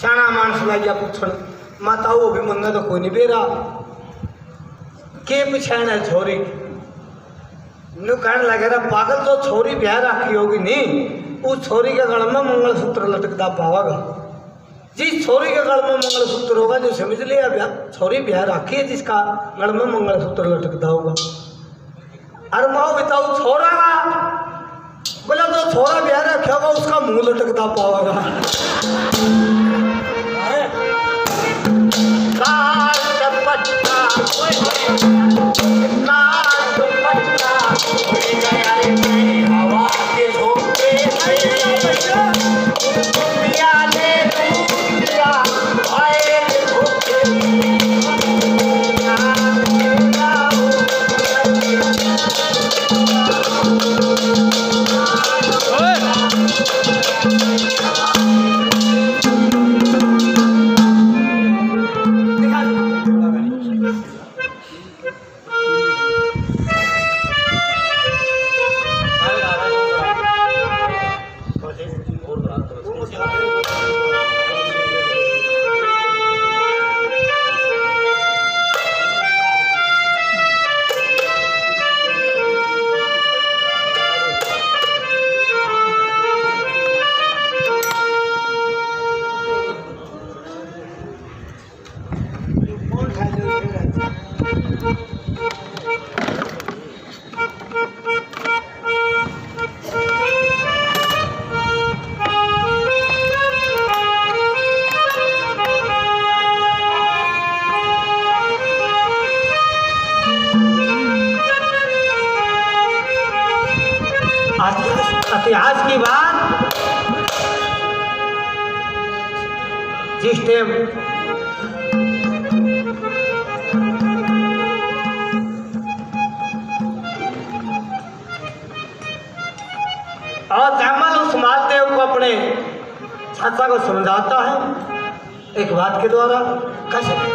शाना मानस लाइया पूछण. माता वो भी मंगा तो कोई नहीं बेरा. के पिछाण है छोरी नु कहने लगे रे पागल तो छोरी ब्याह रखी होगी नहीं उस छोरी के गल में मंगलसूत्र लटकता पावागा. जिस छोरी के गल में मंगलसूत्र होगा, जो समझ लिया ब्याह, छोरी ब्याह रखी है, जिसका गल में मंगलसूत्र लटकता होगा। अरे माओ बताओ छोरा का बोला तो छोरा ब्याह रखा होगा, उसका मुँह लटकता पावागा। na जिस और जैमल उस मालदेव को अपने छात्रा को समझाता है। एक बात के द्वारा, कैसे?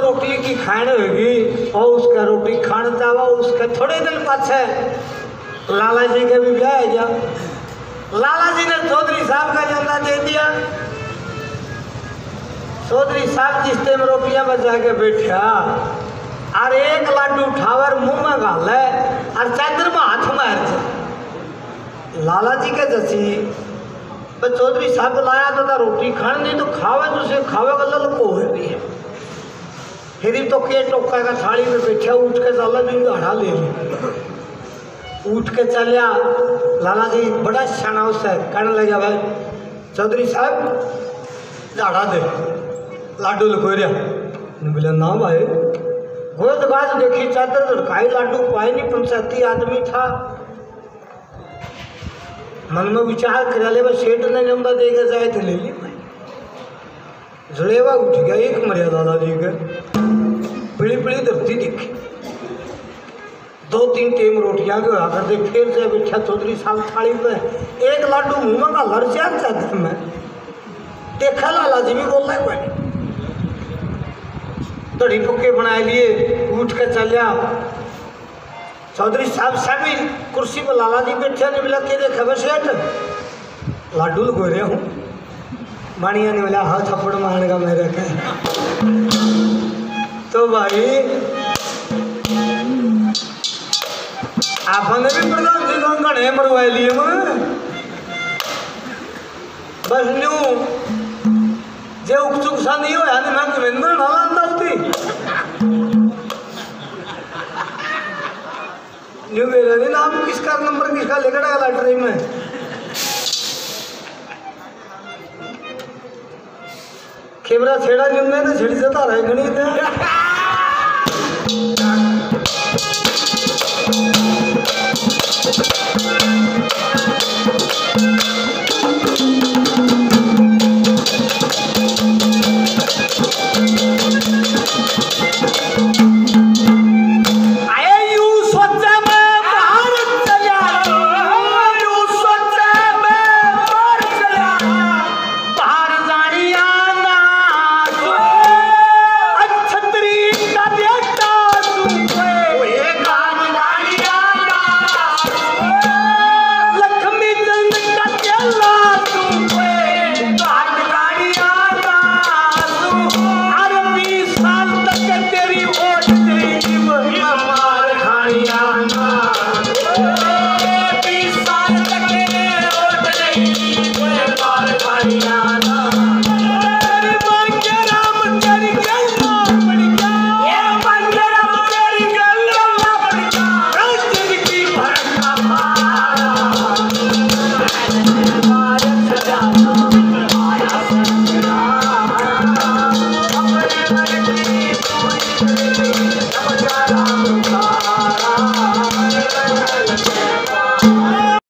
रोटी की खाण होगी और उसका रोटी खान जावा उसके थोड़े दिन पाछे लाला जी के भी ब्याह गया लाला जी ने चौधरी साहब का जंदा दे दिया। चौधरी साहब जिस टाइम रोटियाँ बजा के बैठा, और एक लाडू उठावर मुँह में गाल और चादर में हाथ मार लाला जी के जसी चौधरी साहब लाया तो रोटी खाने नहीं तो खावे तो उसे खावे का ललको हो रही है फिर तो के टोका का थाली में बैठा, उठ के चला जी हड़ा ले ली उठ के चलिया लाला जी बड़ा सियाना उससे कहने लगे, भाई, चौधरी साहब झाड़ा दे, लाडू लको रहा। बोले, ना भाई, गोद बाज देखी, चादर लड़काई लाडू पाए नहीं, पंचायती आदमी था। मन में विचार कर ले सेठ ने जमदा देकर जाए तो ले ली, भाई। जड़ेवा उठ गया, एक मरिया दादाजी के। पीली पीली धरती दिखी। दो तीन टेम रोटियाँ के आकर दे फिर से बैठा चौधरी साहब थाली पे। एक लाडू मुँह में लड़ चार चाहते मैं। देखा लाला जी भी बोल रहे कोई धड़ी पक्के बनाए लिए उठ के चल जा चौधरी साहब साहब भी कुर्सी पर लाला जी बैठे ने बोला के देखा बस सेठ लाडू लगो रहा हूँ। बाणिया ने बोला हाँ थप्पड़ मारने का मेरे का। तो भाई, आपने भी प्रधान जी का घने मरवा लिए बस न्यू, जे उकचुक सा नहीं होया तो मैं कविंदर ना लांदा होती न्यू मेरा नहीं नाम किसका नंबर किसका लेकर आया लॉटरी में? खेबरा छेड़ा जिनने तो छिड़ी से तारा गणित